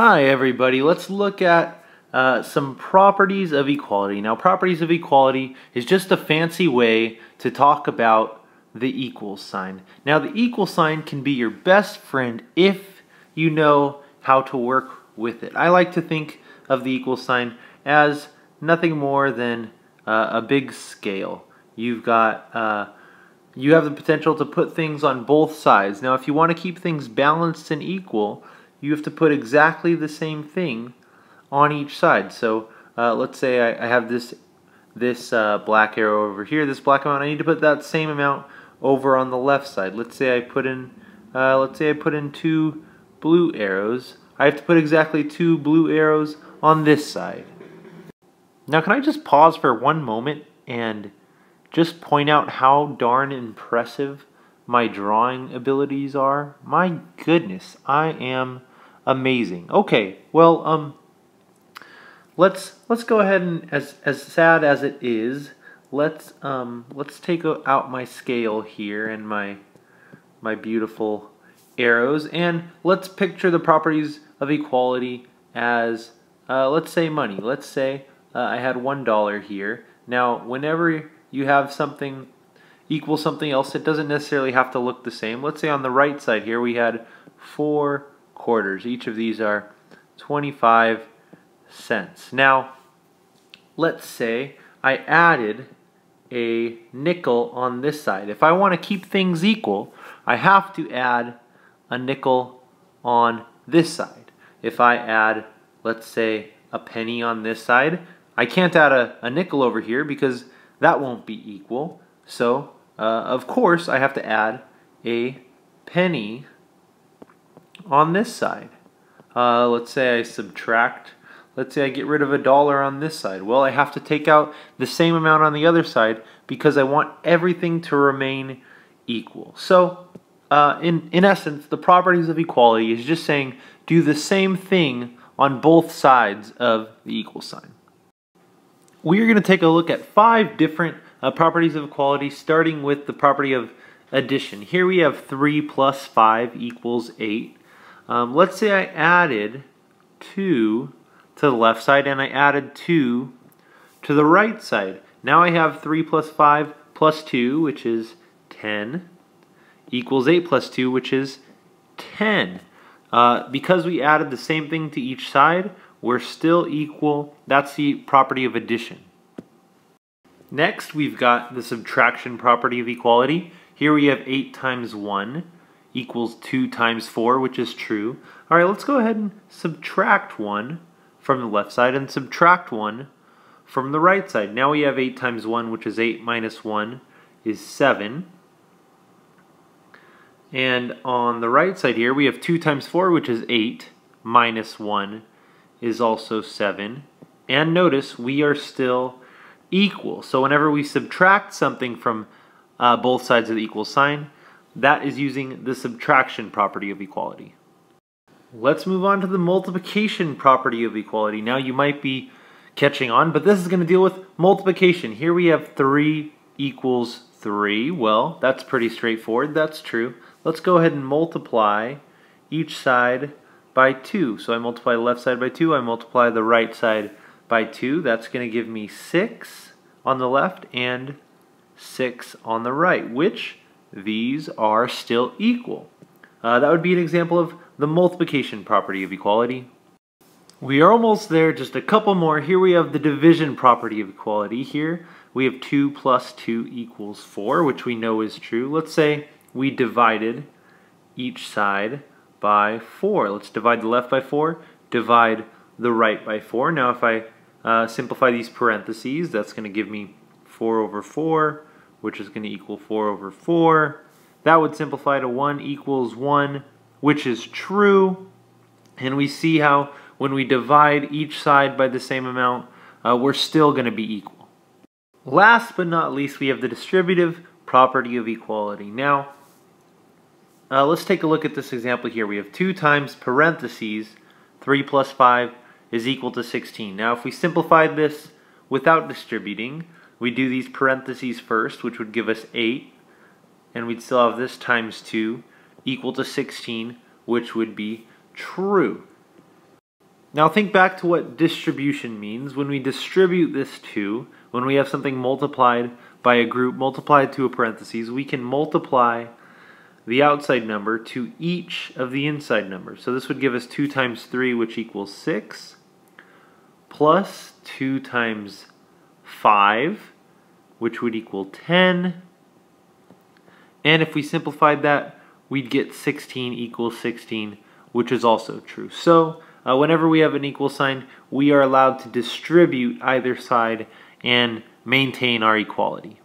Hi everybody, let's look at uh, some properties of equality. Now properties of equality is just a fancy way to talk about the equal sign. Now the equal sign can be your best friend if you know how to work with it. I like to think of the equal sign as nothing more than uh, a big scale. You've got uh, you have the potential to put things on both sides. Now if you want to keep things balanced and equal, you have to put exactly the same thing on each side. So uh, let's say I, I, have this this uh, black arrow over here, this black amount. I need to put that same amount over on the left side. Let's say I put in uh, let's say I put in two blue arrows. I have to put exactly two blue arrows on this side. Now can I just pause for one moment and just point out how darn impressive my drawing abilities are? My goodness, I am amazing. Okay, well, um, let's let's go ahead and as as sad as it is, let's um let's take out my scale here and my my beautiful arrows and let's picture the properties of equality as uh, let's say money. Let's say uh, I had one dollar here. Now, whenever you have something equal something else, it doesn't necessarily have to look the same. Let's say on the right side here we had four quarters. Each of these are 25 cents. Now, let's say I added a nickel on this side. If I want to keep things equal, I have to add a nickel on this side. If I add, let's say, a penny on this side, I can't add a, a nickel over here because that won't be equal. So, uh, of course, I have to add a penny on this side. Uh, let's say I subtract, let's say I get rid of a dollar on this side. Well, I have to take out the same amount on the other side because I want everything to remain equal. So, uh, in, in essence, the properties of equality is just saying do the same thing on both sides of the equal sign. We are going to take a look at five different uh, properties of equality, starting with the property of addition. Here we have 3 plus 5 equals 8. Um, let's say I added 2 to the left side and I added 2 to the right side. Now I have 3 plus 5 plus 2, which is 10, equals 8 plus 2, which is 10. Uh, because we added the same thing to each side, we're still equal. That's the property of addition. Next, we've got the subtraction property of equality. Here we have 8 times 1 equals 2 times 4, which is true. All right, let's go ahead and subtract 1 from the left side and subtract 1 from the right side. Now we have 8 times 1, which is 8 minus 1 is 7. And on the right side here, we have 2 times 4, which is 8, minus 1 is also 7. And notice, we are still equal. So whenever we subtract something from uh, both sides of the equal sign, that is using the subtraction property of equality. Let's move on to the multiplication property of equality. Now you might be catching on, but this is going to deal with multiplication. Here we have 3 equals 3. Well, that's pretty straightforward. That's true. Let's go ahead and multiply each side by 2. So I multiply the left side by 2. I multiply the right side by 2. That's going to give me 6 on the left and 6 on the right, which these are still equal. Uh, that would be an example of the multiplication property of equality. We are almost there, just a couple more. Here we have the division property of equality. Here we have 2 plus 2 equals 4, which we know is true. Let's say we divided each side by 4. Let's divide the left by 4, divide the right by 4. Now if I uh, simplify these parentheses, that's going to give me 4 over 4 which is going to equal 4 over 4. That would simplify to 1 equals 1, which is true. And we see how when we divide each side by the same amount, uh, we're still going to be equal. Last but not least, we have the distributive property of equality. Now, uh, let's take a look at this example here. We have 2 times parentheses, 3 plus 5 is equal to 16. Now, if we simplify this without distributing, we do these parentheses first, which would give us 8, and we'd still have this times 2 equal to 16, which would be true. Now think back to what distribution means. When we distribute this 2, when we have something multiplied by a group multiplied to a parentheses, we can multiply the outside number to each of the inside numbers. So this would give us 2 times 3, which equals 6, plus 2 times 5, which would equal 10. And if we simplified that, we'd get 16 equals 16, which is also true. So uh, whenever we have an equal sign, we are allowed to distribute either side and maintain our equality.